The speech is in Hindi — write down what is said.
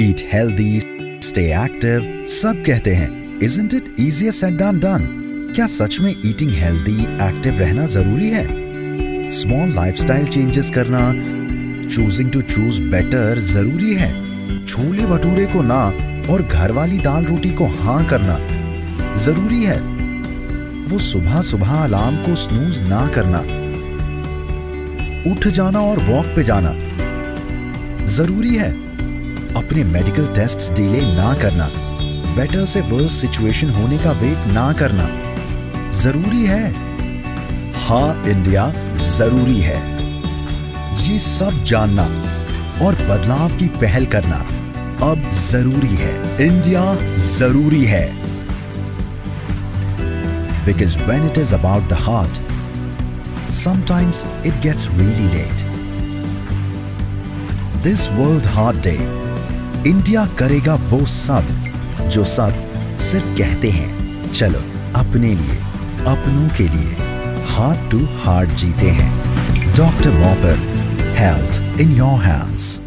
ईट हेल्दी स्टे एक्टिव सब कहते हैं। Isn't it easier said done done क्या सच में ईटिंग हेल्दी एक्टिव रहना ज़रूरी है? स्मॉल लाइफस्टाइल चेंजेस करना चूजिंग टू चूज़ बेटर ज़रूरी है। छोले भटूरे को ना और घर वाली दाल रोटी को हाँ करना ज़रूरी है। वो सुबह सुबह अलार्म को स्नूज ना करना। उठ जाना और वॉक पे जाना ज़रूरी है। अपने मेडिकल टेस्ट्स डिले ना करना। बेटर से वर्स सिचुएशन होने का वेट ना करना। ज़रूरी है। हाँ इंडिया ज़रूरी है। ये सब जानना और बदलाव की पहल करना अब ज़रूरी है। इंडिया ज़रूरी है। Because when it is about the heart sometimes it gets really late. This World Heart Day, India करेगा वो सब जो सब सिर्फ़ कहते हैं। चलो, अपने लिए, अपनों के लिए हार्ट टू हार्ट जीते हैं। डॉक्टर मॉपर, हेल्थ इन योर हैंड्स।